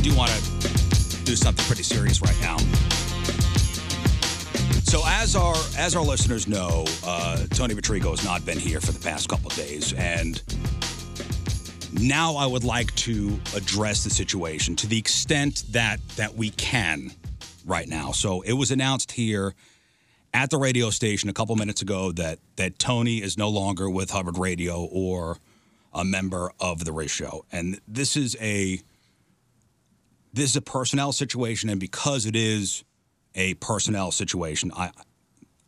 do want to do something pretty serious right now. So as our as our listeners know, uh, Tony Patrico has not been here for the past couple of days, and now I would like to address the situation to the extent that that we can right now. So it was announced here at the radio station a couple minutes ago that that Tony is no longer with Hubbard Radio or a member of the Rizz Show, and this is a this is a personnel situation, and because it is a personnel situation, I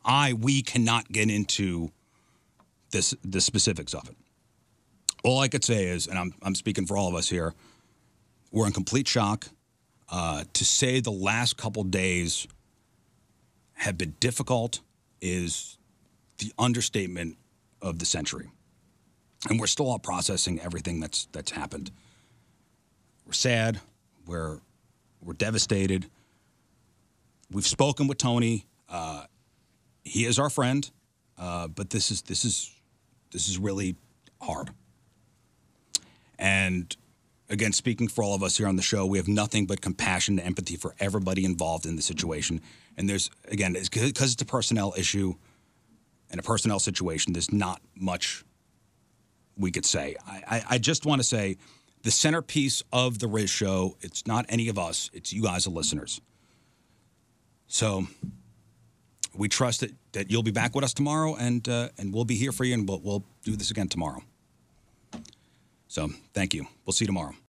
I we cannot get into this the specifics of it. All I could say is, and I'm I'm speaking for all of us here, we're in complete shock. Uh, to say the last couple days have been difficult is the understatement of the century, and we're still all processing everything that's that's happened. We're sad. We're we're devastated. We've spoken with Tony. Uh, he is our friend, uh, but this is this is this is really hard. And again, speaking for all of us here on the show, we have nothing but compassion and empathy for everybody involved in the situation. And there's again, because it's a personnel issue and a personnel situation, there's not much we could say. I, I, I just want to say the centerpiece of the Rizz show, it's not any of us, it's you guys, the listeners. So we trust that, that you'll be back with us tomorrow and, uh, and we'll be here for you and we'll, we'll do this again tomorrow. So thank you. We'll see you tomorrow.